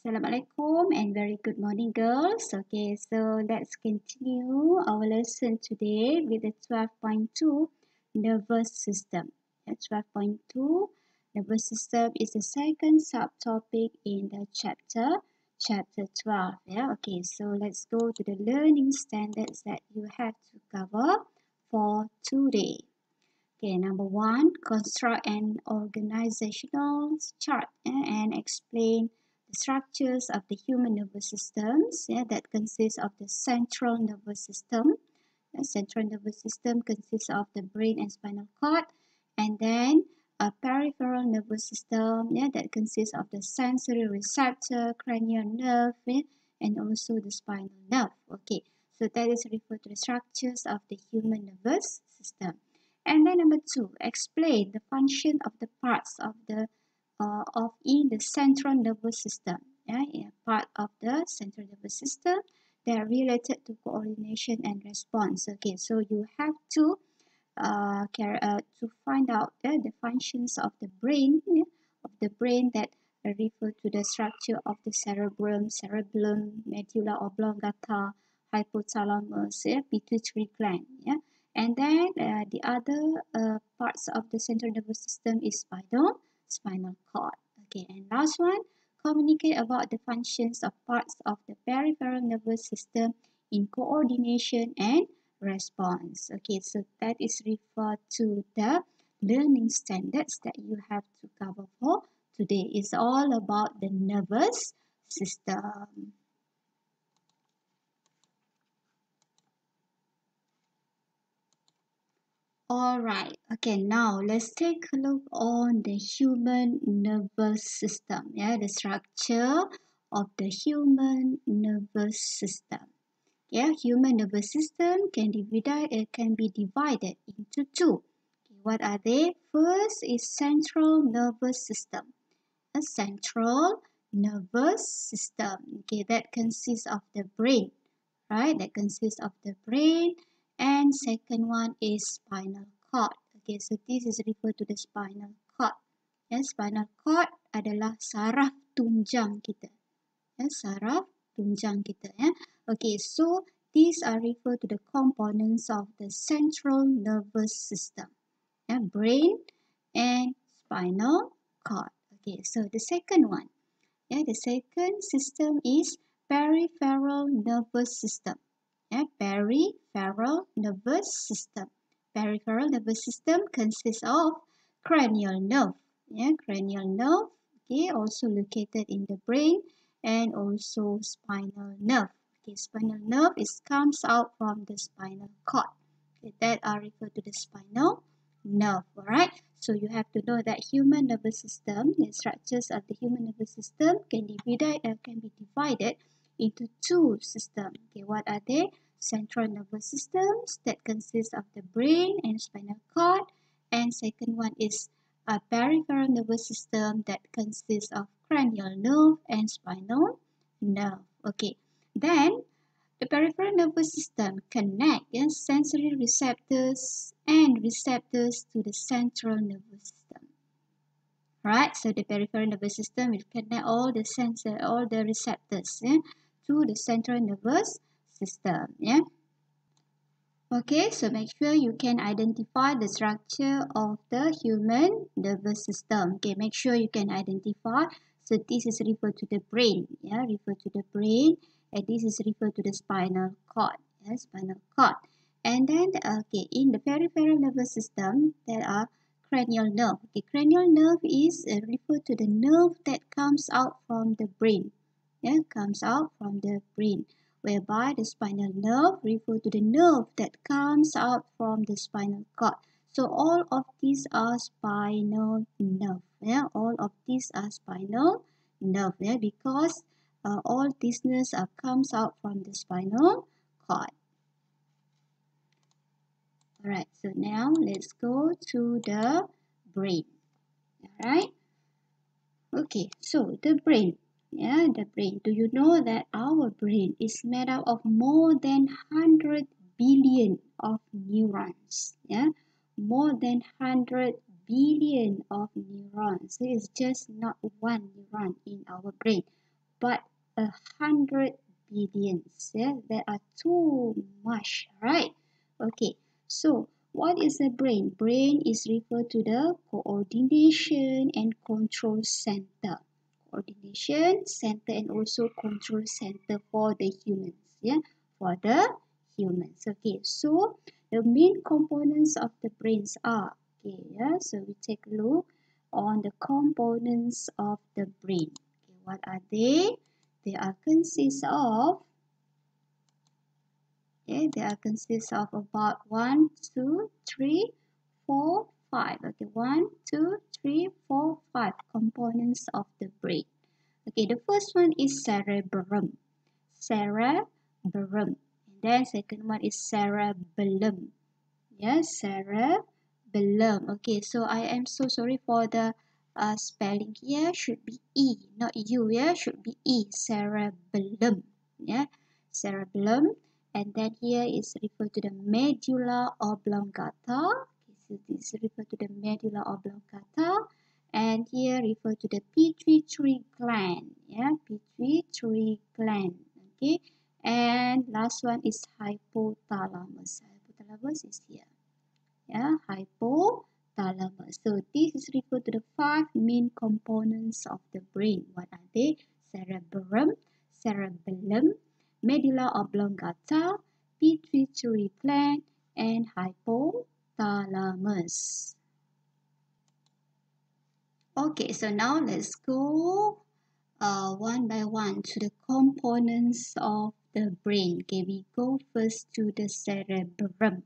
Assalamualaikum and very good morning girls. Okay, so let's continue our lesson today with the 12.2 nervous system. At 12.2 nervous system is the second subtopic in the chapter chapter 12. Yeah, okay, so let's go to the learning standards that you have to cover for today. Okay, number one, construct an organizational chart and explain structures of the human nervous systems yeah, that consists of the central nervous system. The central nervous system consists of the brain and spinal cord, and then a peripheral nervous system yeah, that consists of the sensory receptor, cranial nerve, yeah, and also the spinal nerve. Okay, so that is referred to the structures of the human nervous system. And then number two, explain the function of the parts of the uh, of in the central nervous system. Yeah, part of the central nervous system they are related to coordination and response. Okay, so you have to uh, care, uh, to find out uh, the functions of the brain yeah, of the brain that refer to the structure of the cerebrum, cerebellum, medulla oblongata, hypothalamus, yeah, pituitary gland. Yeah, and then uh, the other uh, parts of the central nervous system is spinal, spinal cord. Okay, and last one, communicate about the functions of parts of the peripheral nervous system in coordination and response. Okay, so that is referred to the learning standards that you have to cover for today. It's all about the nervous system. Alright, okay, now let's take a look on the human nervous system. Yeah, the structure of the human nervous system. Yeah, human nervous system can divide, divided, can be divided into two. Okay, what are they? First is central nervous system. A central nervous system. Okay, that consists of the brain, right? That consists of the brain and second one is spinal cord. Okay, so this is referred to the spinal cord. Ya, spinal cord adalah saraf tunjang kita. Ya, saraf tunjang kita. Okay, so these are referred to the components of the central nervous system. Ya, brain and spinal cord. Okay, so the second one. Yeah, the second system is peripheral nervous system. Yeah, peripheral nervous system. Peripheral nervous system consists of cranial nerve. Yeah, cranial nerve. Okay, also located in the brain and also spinal nerve. Okay, spinal nerve is comes out from the spinal cord. Okay, that are referred to the spinal nerve. Alright, so you have to know that human nervous system, the structures of the human nervous system can be divided, uh, can be divided into two systems. Okay, what are they? Central nervous systems that consists of the brain and spinal cord. And second one is a peripheral nervous system that consists of cranial nerve and spinal nerve. Okay, then the peripheral nervous system connects sensory receptors and receptors to the central nervous system. Right, so the peripheral nervous system will connect all the sensor, all the receptors yeah, to the central nervous system. Yeah. Okay, so make sure you can identify the structure of the human nervous system. Okay, make sure you can identify. So this is referred to the brain. Yeah, refer to the brain, and this is referred to the spinal cord. Yeah, spinal cord. And then, okay, in the peripheral nervous system, there are cranial nerve. The cranial nerve is uh, referred to the nerve that comes out from the brain yeah, comes out from the brain, whereby the spinal nerve refer to the nerve that comes out from the spinal cord. So all of these are spinal nerve. Yeah, all of these are spinal nerve. Yeah, because uh, all these nerves are comes out from the spinal cord. Alright, so now let's go to the brain. Alright. Okay, so the brain yeah the brain do you know that our brain is made up of more than 100 billion of neurons yeah more than 100 billion of neurons so it's just not one neuron in our brain but a hundred billions. Yeah, there are too much, right? Okay, so what is the brain? Brain is referred to the coordination and control center. Coordination center and also control center for the humans. Yeah, for the humans. Okay, so the main components of the brains are okay. Yeah, so we take a look on the components of the brain. Okay, what are they? They are consist of okay they are consist of about one two three four five okay one two three four five components of the brain. Okay the first one is cerebrum. Cerebrum. And then second one is cerebellum. Yes cerebellum. Okay so i am so sorry for the uh, spelling here. Should be e not u yeah? Should be e cerebellum. Yeah cerebellum. And then here is referred to the medulla oblongata is referred to the medulla oblongata and here refer to the pituitary gland yeah pituitary gland okay? And last one is hypothalamus. Hypothalamus is here yeah hypothalamus. So this is referred to the five main components of the brain. What are they? Cerebrum cerebellum medulla oblongata, pituitary gland, and hypothalamus. Okay, so now let's go uh, one by one to the components of the brain. Okay, we go first to the cerebrum.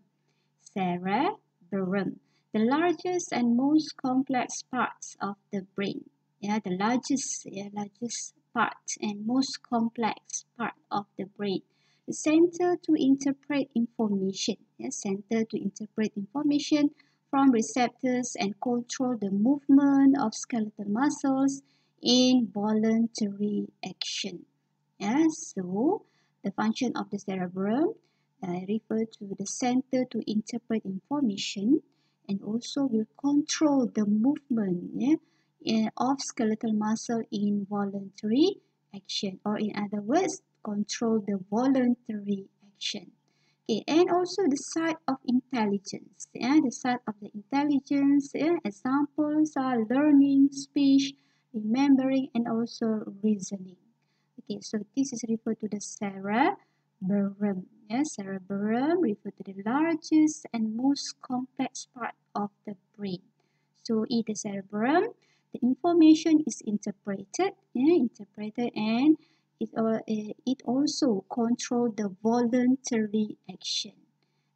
Cerebrum, the largest and most complex parts of the brain. Yeah, the largest, yeah, largest part and most complex part of the brain. The center to interpret information. Center to interpret information from receptors and control the movement of skeletal muscles in voluntary action. Yeah, so the function of the cerebrum uh, refer to the center to interpret information and also will control the movement yeah, of skeletal muscle in voluntary action or in other words control the voluntary action okay and also the side of intelligence yeah the side of the intelligence yeah examples are learning speech remembering and also reasoning. Okay so this is referred to the cerebrum yeah? Cerebrum refer to the largest and most complex part of the brain. So in the cerebrum the information is interpreted yeah, interpreted and it, uh, it also control the voluntary action.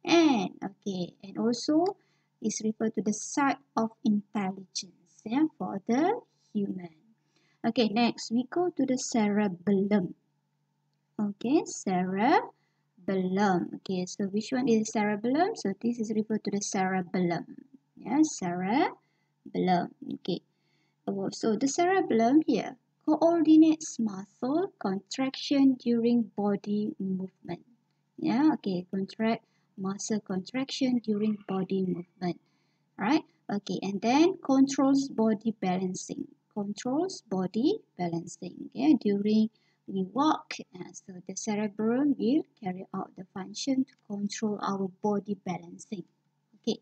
And okay and also is referred to the side of intelligence yeah, for the human. Okay next we go to the cerebellum. Okay cerebellum. Okay so which one is cerebellum? So this is referred to the cerebellum. Yeah cerebellum. Okay. So the cerebellum here coordinates muscle contraction during body movement. Yeah, okay, contract muscle contraction during body movement. Right? Okay, and then controls body balancing. Controls body balancing. Okay, during we walk, uh, so the cerebellum will carry out the function to control our body balancing. Okay,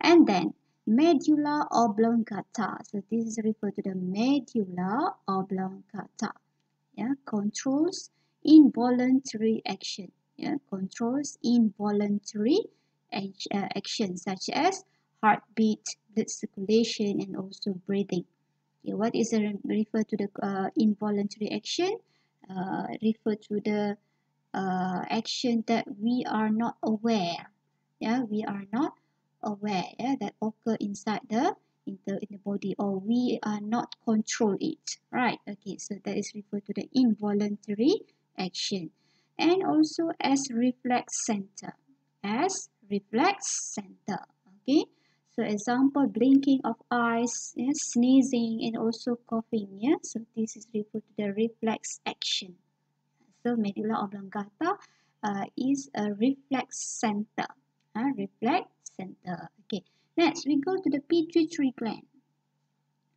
and then medulla oblongata. So this is referred to the medulla oblongata. Yeah, controls involuntary action. Yeah, controls involuntary uh, action such as heartbeat, blood circulation, and also breathing. Okay, what is the refer to the uh, involuntary action? Uh, refer to the uh, action that we are not aware. Yeah, we are not aware yeah, that occur inside the in the in the body or we are not control it right? Okay so that is referred to the involuntary action. And also as reflex center as reflex center okay? So example blinking of eyes yeah, sneezing and also coughing yeah? So this is referred to the reflex action. So medulla oblongata uh, is a reflex center uh, reflex center. Okay, next we go to the pituitary gland.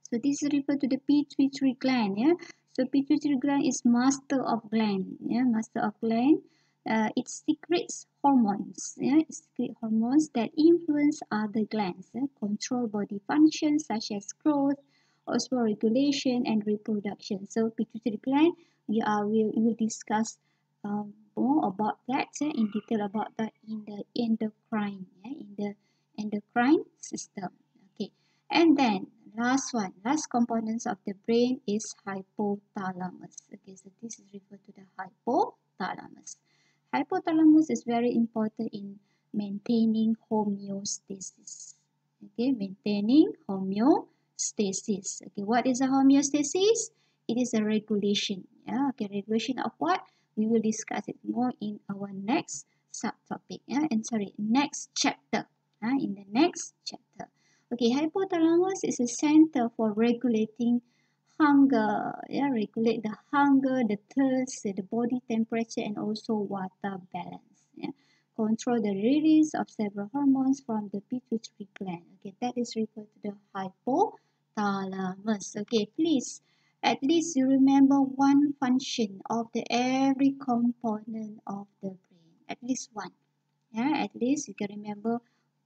So this is referred to the pituitary gland. Yeah. So pituitary gland is master of gland, yeah, master of gland. Uh, it secretes hormones, yeah, it secretes hormones that influence other glands, yeah, control body functions such as growth, osmoregulation, and reproduction. So pituitary gland, we are we will discuss um, more about that yeah, in detail about that in the endocrine, yeah, in the endocrine system. Okay, and then last one, last components of the brain is hypothalamus. Okay, so this is referred to the hypothalamus. Hypothalamus is very important in maintaining homeostasis. Okay, maintaining homeostasis. Okay, what is a homeostasis? It is a regulation. Yeah, okay, regulation of what? We will discuss it more in our next subtopic. Yeah, and sorry, next chapter. Uh, in the next chapter. Okay, hypothalamus is a center for regulating hunger. Yeah, regulate the hunger, the thirst, the body temperature, and also water balance. Yeah, control the release of several hormones from the pituitary gland. Okay, that is referred to the hypothalamus. Okay, please at least you remember one function of the every component of the brain. At least one. Yeah, at least you can remember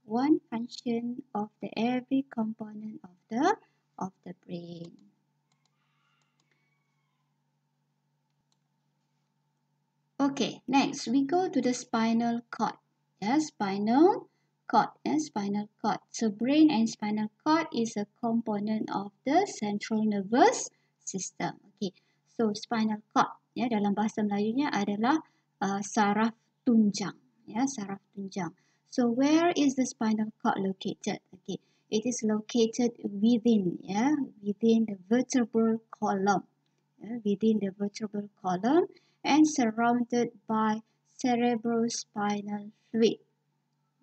one function of the every component of the of the brain. Okay, next we go to the spinal cord. Yes, spinal cord. Yes, spinal cord. So brain and spinal cord is a component of the central nervous system. Okay, so spinal cord. Ya, dalam bahasa Melayunya adalah uh, saraf tunjang. Ya, saraf tunjang. So where is the spinal cord located? Okay, it is located within, yeah, within the vertebral column, yeah, within the vertebral column and surrounded by cerebrospinal fluid.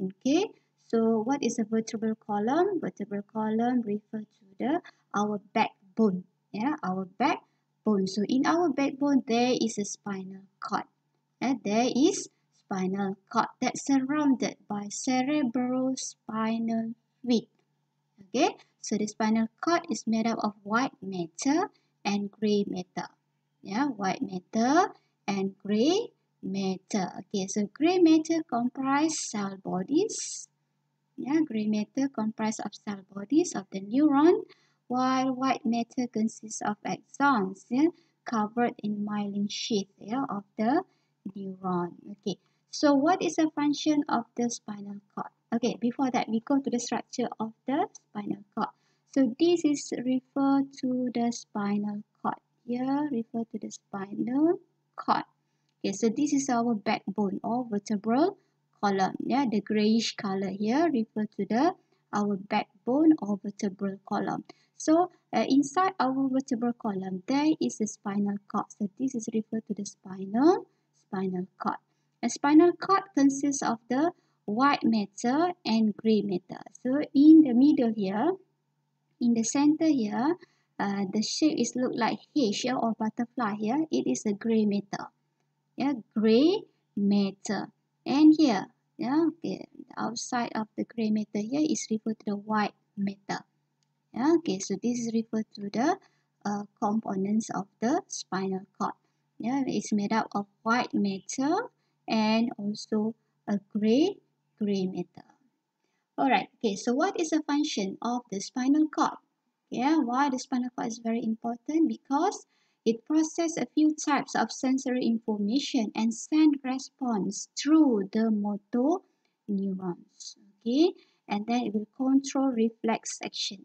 Okay, so what is a vertebral column? Vertebral column refer to the our backbone, yeah, our backbone. So in our backbone there is a spinal cord. Yeah, there is spinal cord that's surrounded by cerebrospinal fluid. Okay, so the spinal cord is made up of white matter and gray matter. Yeah, white matter and gray matter. Okay, so gray matter comprise cell bodies. Yeah, gray matter comprise of cell bodies of the neuron, while white matter consists of axons. Yeah, covered in myelin sheath. Yeah, of the neuron. Okay, so what is the function of the spinal cord? Okay, before that, we go to the structure of the spinal cord. So this is referred to the spinal cord. Here, refer to the spinal cord. Okay, so this is our backbone or vertebral column. Yeah, the grayish color here refer to the our backbone or vertebral column. So uh, inside our vertebral column, there is a spinal cord. So this is referred to the spinal spinal cord. A spinal cord consists of the white matter and gray matter. So in the middle here, in the center here, uh, the shape is look like H here or butterfly here. It is a gray matter. Yeah, gray matter. And here, yeah, okay, outside of the gray matter here is referred to the white matter. Yeah, okay, so this is referred to the uh, components of the spinal cord. Yeah, it's made up of white matter and also a gray gray matter. Alright, okay, so what is the function of the spinal cord? Yeah, why the spinal cord is very important? Because it processes a few types of sensory information and send response through the motor neurons. Okay, and then it will control reflex action.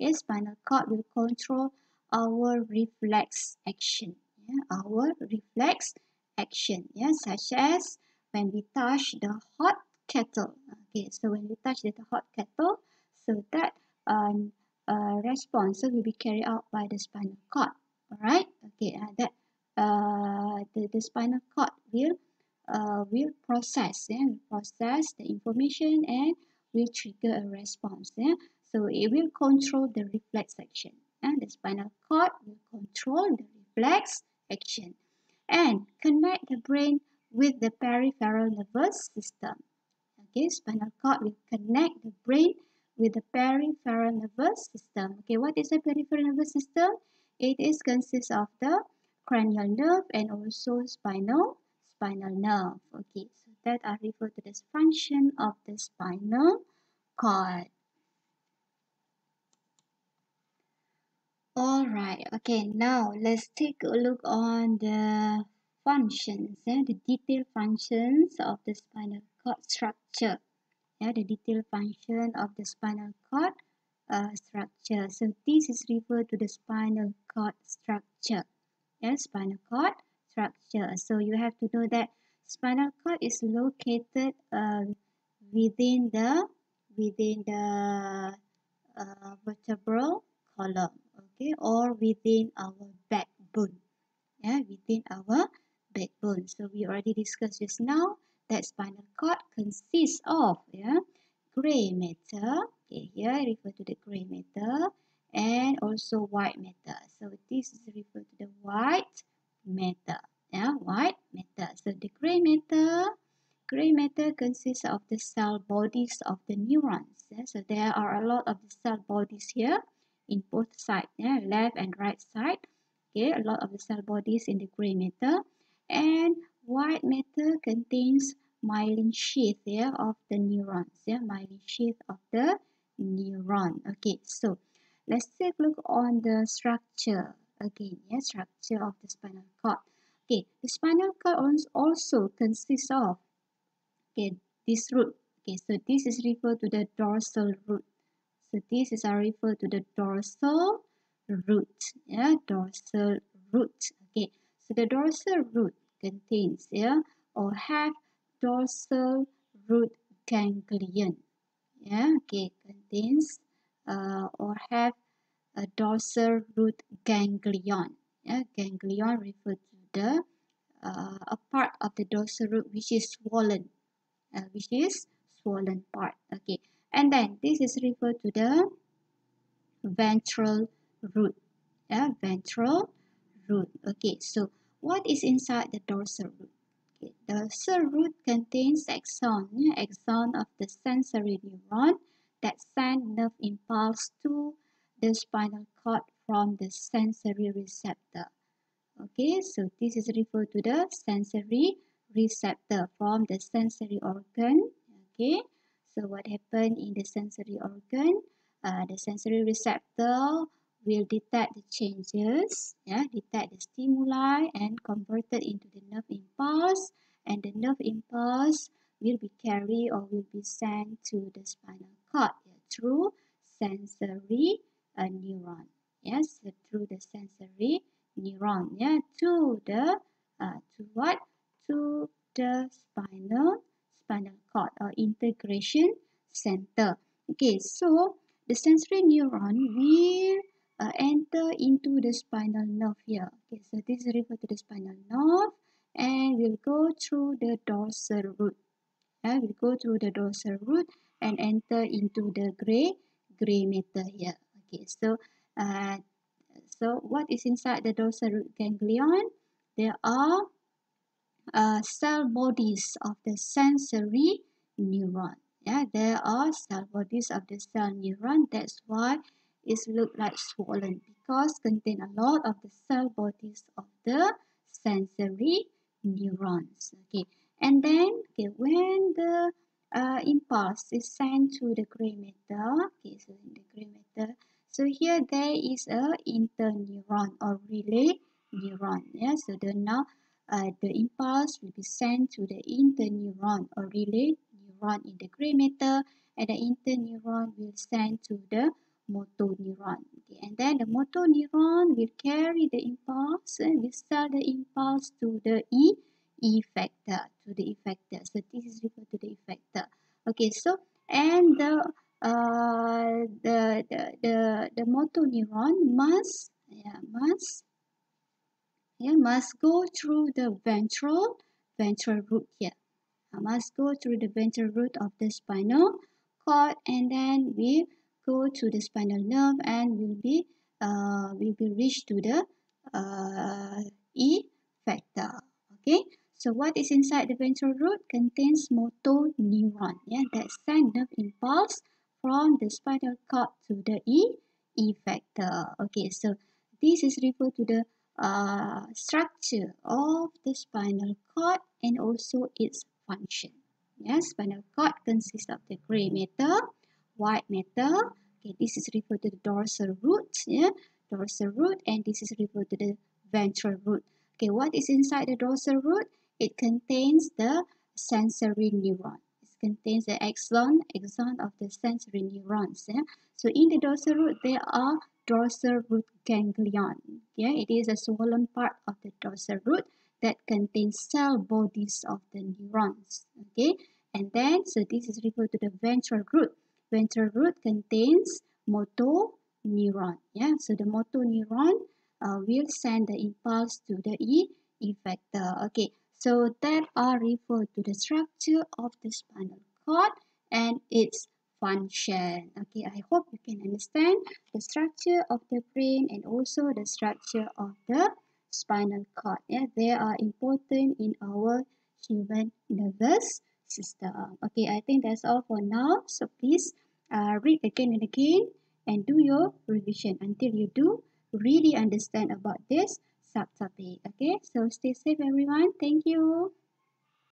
Okay, spinal cord will control our reflex action. Yeah, our reflex action yeah such as when we touch the hot kettle okay so when we touch the hot kettle so that um, uh, response will be carried out by the spinal cord all right okay uh, that uh, the, the spinal cord will uh, will process yeah, process the information and will trigger a response yeah so it will control the reflex action and the spinal cord will control the reflex action and connect the brain with the peripheral nervous system. Okay, spinal cord will connect the brain with the peripheral nervous system. Okay, what is the peripheral nervous system? It is consists of the cranial nerve and also spinal spinal nerve. Okay, so that are referred to the function of the spinal cord. Alright, okay, now let's take a look on the functions, yeah, the detailed functions of the spinal cord structure. Yeah, the detailed function of the spinal cord uh, structure. So this is referred to the spinal cord structure. Yeah, spinal cord structure. So you have to know that spinal cord is located uh, within the within the uh, vertebral column okay or within our backbone. Yeah within our backbone. So we already discussed just now that spinal cord consists of yeah gray matter okay here I refer to the gray matter and also white matter. So this is referred to the white matter yeah white matter. So the gray matter gray matter consists of the cell bodies of the neurons yeah? so there are a lot of the cell bodies here in both sides, yeah, left and right side. Okay, a lot of the cell bodies in the gray matter. And white matter contains myelin sheath yeah, of the neurons. Yeah, myelin sheath of the neuron. Okay, so let's take a look on the structure again. Yeah, structure of the spinal cord. Okay, the spinal cord also consists of okay this root. Okay, so this is referred to the dorsal root. So this is referred to the dorsal root. Yeah, dorsal root. Okay, so the dorsal root contains yeah or have dorsal root ganglion. Yeah, okay, contains uh, or have a dorsal root ganglion. Yeah, ganglion referred to the uh, a part of the dorsal root which is swollen, uh, which is swollen part. Okay, and then this is referred to the ventral root. Yeah ventral root. Okay so what is inside the dorsal root? Okay the dorsal root contains axon. Yeah, axon of the sensory neuron that send nerve impulse to the spinal cord from the sensory receptor. Okay so this is referred to the sensory receptor from the sensory organ. Okay so what happened in the sensory organ? Uh, the sensory receptor will detect the changes, yeah, detect the stimuli and convert it into the nerve impulse and the nerve impulse will be carried or will be sent to the spinal cord yeah, through sensory uh, neuron. Yes, so through the sensory neuron, yeah, to the uh, to what? To the spinal spinal cord or integration center. Okay, so the sensory neuron will uh, enter into the spinal nerve here. Okay, so this is referred to the spinal nerve and will go through the dorsal root. Yeah, will go through the dorsal root and enter into the gray gray matter here. Okay, so uh, so what is inside the dorsal root ganglion? There are uh, cell bodies of the sensory neuron. Yeah, there are cell bodies of the cell neuron. That's why it look like swollen because contain a lot of the cell bodies of the sensory neurons. Okay, and then okay, when the uh, impulse is sent to the gray matter, okay, so in the gray matter, so here there is a interneuron or relay neuron. Yeah, so the now uh, the impulse will be sent to the interneuron or relay neuron in the gray matter and the interneuron will send to the motor neuron. Okay, and then the motor neuron will carry the impulse and will send the impulse to the E effector, to the effector. So this is referred to the effector. Okay, so and the uh, the, the the the motor neuron must yeah must yeah, must go through the ventral ventral root here. I must go through the ventral root of the spinal cord and then we go to the spinal nerve and will be uh, will be reached to the uh, effector. Okay, so what is inside the ventral root contains motor neuron. Yeah, that send nerve impulse from the spinal cord to the E effector. Okay, so this is referred to the uh, structure of the spinal cord and also its function. Yes, spinal cord consists of the gray matter, white matter. Okay, this is referred to the dorsal root. Yeah, dorsal root, and this is referred to the ventral root. Okay, what is inside the dorsal root? It contains the sensory neuron. Contains the axon, axon of the sensory neurons. Yeah? So in the dorsal root, there are dorsal root ganglion. Yeah, it is a swollen part of the dorsal root that contains cell bodies of the neurons. Okay, and then so this is referred to the ventral root. Ventral root contains motor neuron. Yeah, so the motor neuron uh, will send the impulse to the e effector. Okay, so that are referred to the structure of the spinal cord and its function. Okay, I hope you can understand the structure of the brain and also the structure of the spinal cord. Yeah, they are important in our human nervous system. Okay, I think that's all for now. So please uh, read again and again and do your revision until you do really understand about this subtopic. Okay, so stay safe everyone. Thank you.